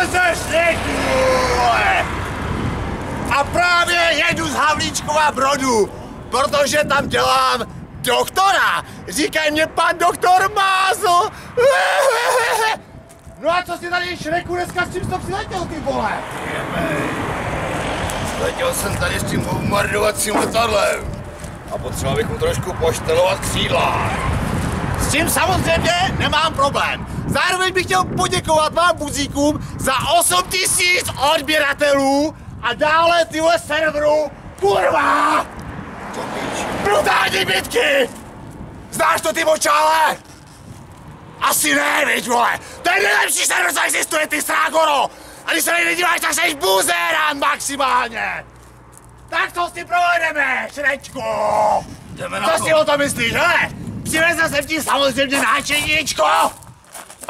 Rozešli! A právě jedu z Havlíčkova Brodu, protože tam dělám doktora. Říkají mě pan doktor Mázl. No a co si tady Šreku dneska s tím to přiletěl, ty vole? Letěl jsem tady s tím bombardovacím letadlem a potřeba bych mu trošku poštelovat křídla. S čím samozřejmě nemám problém. Zároveň bych chtěl poděkovat vám buzíkům za 8 tisíc odběratelů a dále tyhle serveru, kurva! Brutální bitky! Znáš to ty močále? Asi ne, viď vole! To je nejlepší server, co existuje, ty srágoro! A když se na něj díváš, tak jsi buzérán maximálně! Tak co si provedeme, Šrečku? Jdeme na Co to. si o to myslíš, hele? Přivezl jsem ti samozřejmě náčeníčko,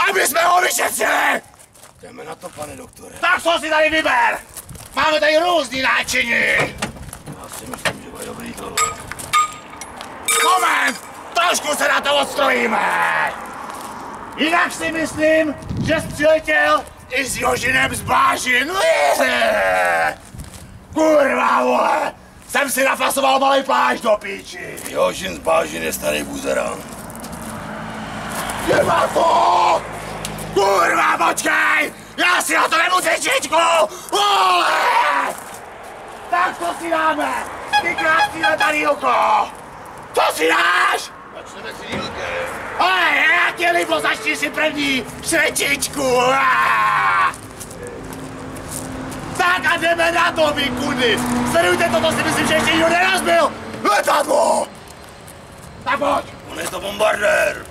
aby jsme ho vyšetřili! Jdeme na to, pane doktore. Tak co si tady vyber? Máme tady různý náčiní! Já si myslím, že bude dobrý tohle. Moment! Trošku se na to odstrojíme! Jinak si myslím, že jsi přiletěl i s Jožinem z Bážin. Kurva, vole! Jsem si nafasoval malý plášť do píči. Jožin z Bážin je starý buzerán. Nemá to! Kurva, počkej! Já si na to vemu řečičku! Vole! Tak to si dáme! Ty krásný letadílko! Co si dáš? Začneme křídlkem. Ale já tě libo, začni si první šrečičku! Ah! Tak a jdeme na to, vy kudy! Sledujte to, to si myslím, že ještě nikdo nerazbil! Letadlo! Tak pojď! On je to bombardér.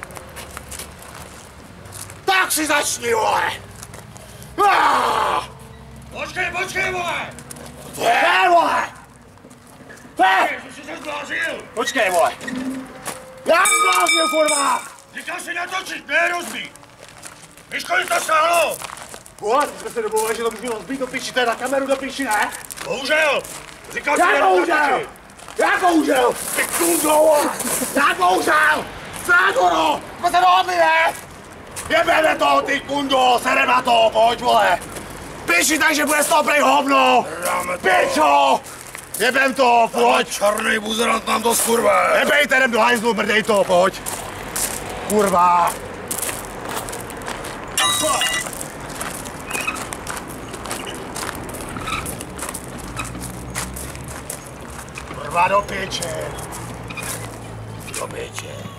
Tak si začni, vole! Ah! Počkej, počkej, vole! Ne, vole! Ne! Jsi se zblázil. Počkej, vole! Jak zbláznil, kurva! Říkal si natočit, ne rozbít. Víš, kolik to stálo? Vole, jsme se domluvili, že to můžu rozbít do piči, to je na kameru do piči, ne? Bohužel. Říkal Jak jenom bohužel? Jak bohužel? Ty vole! Jak bohužel? Ságoro! Jsme se dohodli, ne? Jebeme to, ty kundo, serem na to, pojď, vole! Piči, takže bude z toho prej hovno! Pičo! Jebem to, pojď! Černý buzerant nám to skurve. Nebejte, jdem do hajzlu, mrdej to, pojď! Kurva! Kurva do piče! Do piče.